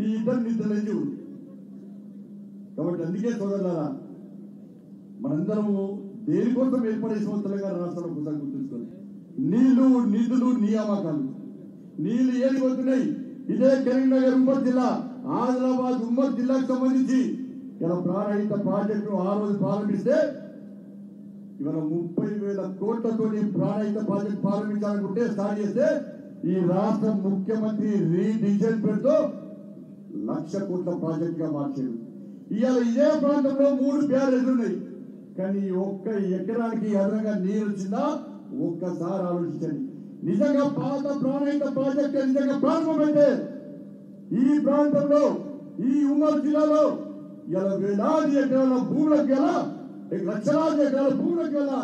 ఈ ఇద్దరు తెలియదు కాబట్టి అందుకే సోదరులారా మనందరము దేనికోసం ఏర్పడేసిన తెలంగాణ రాష్ట్రంలో ఒకసారి గుర్తుంచుకోండి. నీళ్ళు నిధులు నియామకాలు నీళ్ళు ఏది పోతున్నాయి ఇదే కరీంనగర్ ఉమ్మడి జిల్లా ఆదిలాబాద్ ఉమ్మడి జిల్లాకు సంబంధించి ఇలా ప్రాణహిత ప్రాజెక్టు ఆ రోజు ప్రారంభిస్తే ఇవాళ ముప్పై వేల కోట్లతో ప్రాణహిత ప్రాజెక్ట్ ప్రారంభించాలనుకుంటే స్టార్ట్ చేస్తే ఈ రాష్ట్ర ముఖ్యమంత్రి రీడిజైన్ పేరుతో లక్ష కోట్ల ప్రాజెక్ట్గా మార్చారు. ఇవాళ ఇదే ప్రాంతంలో మూడు బ్యారేజ్లు ఉన్నాయి కానీ ఒక్క ఎకరానికి అదనంగా నీరు వచ్చిందా? ఒక్కసారి ఆలోచించండి. నిజంగా పాత ప్రాణహిత ప్రాజెక్ట్ నిజంగా ప్రారంభమైతే ఈ ప్రాంతంలో ఈ ఉమ్మడి జిల్లాలో ఇలా వేలాది ఎకరాల భూములకు ఎలా లక్షలాది ఎకరాల భూములకు ఎలా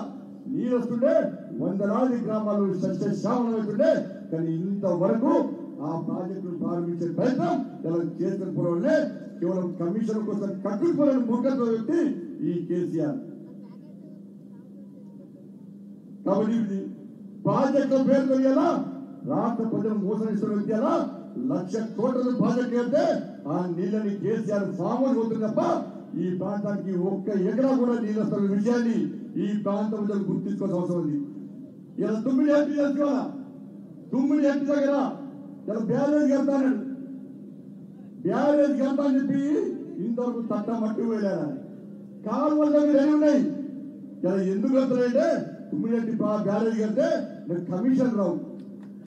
నీరు వస్తుండే వందలాది గ్రామాలు సస్యశ్యామలం అవుతుండే. కానీ ఇంతవరకు ఆ ప్రాజెక్టును ప్రారంభించే ప్రయత్నం ఇలా చేసిన పూర్వమే కేవలం కమిషన్ కోసం కట్టుకుపోయిన మూర్ఖత్వ వ్యక్తి ఈ కేసీఆర్. కాబట్టి ప్రాజెక్టుల పేరు తెలియాలా రాష్ట్ర ప్రజలు మోసం ఇస్తున్న వ్యక్తి ఎలా? లక్ష కోట్ల ప్రాజెక్ట్ వెళ్తే ఆ నీళ్ళని కేసీఆర్ ఫామ్ అవుతుంది తప్ప ఈ ప్రాంతానికి ఒక్క ఎకరా కూడా నీళ్ళు వస్తున్న విషయాన్ని ఈ ప్రాంతం ప్రజలు గుర్తించుకోవాల్సిన అవసరం ఉంది. ఇలా తుమ్మిడి ఎంపీ చేసుకోవాలా తుమ్మిడి ఎంపీ దగ్గర ఇలా బ్యారేజ్ కడతానండి బ్యారేజ్ కడతా అని చెప్పి ఇంతవరకు తట్ట మట్టి వెళ్ళారు కాలువల దగ్గర ఏమి ఉన్నాయి? ఇలా ఎందుకు వెళ్తారంటే తుమ్మిరెడ్డి బ్యారేజ్ కడితే నేను కమిషన్ రావు.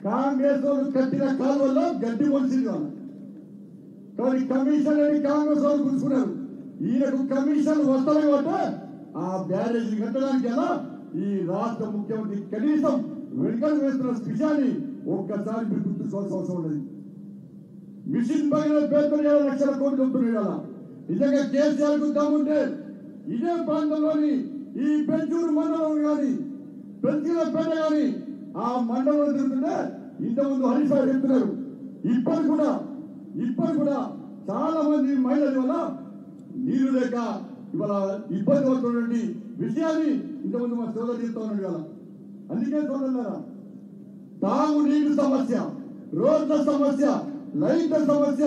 కాంగ్రెస్ వాళ్ళు కట్టిన కాలువల్లో గడ్డి మొలిసింది వాళ్ళు. కానీ కమిషన్ అని కాంగ్రెస్ వాళ్ళు గుంజుకున్నారు ఈయనకు కమిషన్ వస్తలే కాబట్టి ఆ బ్యారేజ్ కట్టడానికి ఎలా ఈ రాష్ట్ర ముఖ్యమంత్రి కనీసం వెనుకలు వేస్తున్న విషయాన్ని ఒక్కసారి మీకు గుర్తుంచుకోవాల్సిన అవసరం మిషన్ పైన పేరుతో లక్షల కోట్లు వస్తున్నాయి నిజంగా కేసీఆర్కు దమ్ముంటే ఇదే ప్రాంతంలోని ఈ పెంచూరు మండలం కానీ పెంచులపేట కానీ ఆ మండలంలో తిరుగుతుంటే ఇంతకుముందు హరీష్ రావు చెప్తున్నారు. ఇప్పటి కూడా ఇప్పటి కూడా చాలా మంది మహిళల వల్ల నీరు లేక ఇవాళ ఇబ్బంది పడుతున్నటువంటి విషయాన్ని ఇంతకుముందు మా సోదరు చెప్తా ఉన్నాడు అందుకే సోదరులారా తాగు నీరు సమస్య. రోడ్ల సమస్య లైట్ల సమస్య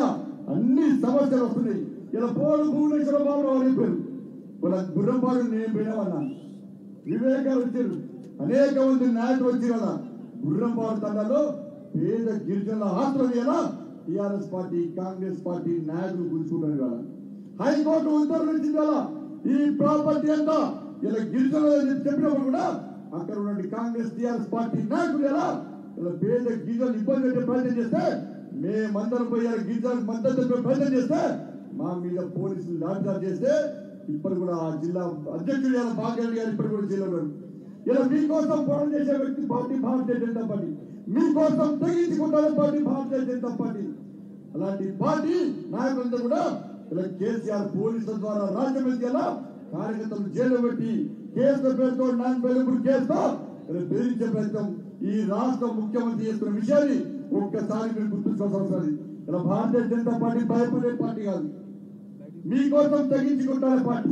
అన్ని సమస్యలు వస్తున్నాయి. ఇలా పోడు భువనేశ్వర బాబు అని చెప్పారు. వాళ్ళ గుర్రంపాడు నేను పోయినామన్నా. వివేకాలు వచ్చారు. అనేక మంది నాయకులు వచ్చారు కదా గుర్రంపాడు తండాలో పేద గిరిజనుల ఆత్రం ఎలా టిఆర్ఎస్ పార్టీ కాంగ్రెస్ పార్టీ నాయకులు గుంజుకుంటారు కదా. హైకోర్టు ఉత్తర్వులు ఇచ్చింది కదా ఈ ప్రాపర్టీ అంతా ఇలా గిరిజనులు చెప్పినప్పుడు కూడా అక్కడ ఉన్నటువంటి కాంగ్రెస్ టిఆర్ఎస్ పార్టీ నాయకులు ఎలా పేద గిరిజనులు ఇబ్బంది పెట్టే ప్రయత్నం చేస్తే మేమందరం పోయి ఇలా గిరిజనులకు మద్దతు తెలిపే ప్రయత్నం చేస్తే మా మీద పోలీసులు లాఠీచార్జ్ చేస్తే ఇప్పుడు కూడా ఆ జిల్లా అధ్యక్షుడు ఇలా భాగ్యాన్ని గారు ఇప్పుడు కూడా జిల్లాలో ఇలా మీకోసం పోరాటం చేసే వ్యక్తి పార్టీ భారతీయ జనతా పార్టీ. మీకోసం తెగించుకుంటారే పార్టీ భారతీయ జనతా పార్టీ. అలాంటి పార్టీ నాయకులంతా కూడా ఇలా కేసీఆర్ పోలీసుల ద్వారా రాజ్యం ఎలా కార్యకర్తలు జైలు పెట్టి కేసుల పేరుతో నాన్ బెలుపుడు కేసుతో బెదిరించే ప్రయత్నం ఈ రాష్ట్ర ముఖ్యమంత్రి చేస్తున్న విషయాన్ని ఒక్కసారి మీరు గుర్తుంచుకోవాల్సి ఇలా భారతీయ జనతా పార్టీ భయపడే పార్టీ కాదు. మీకోసం తగ్గించుకుంటారే పార్టీ.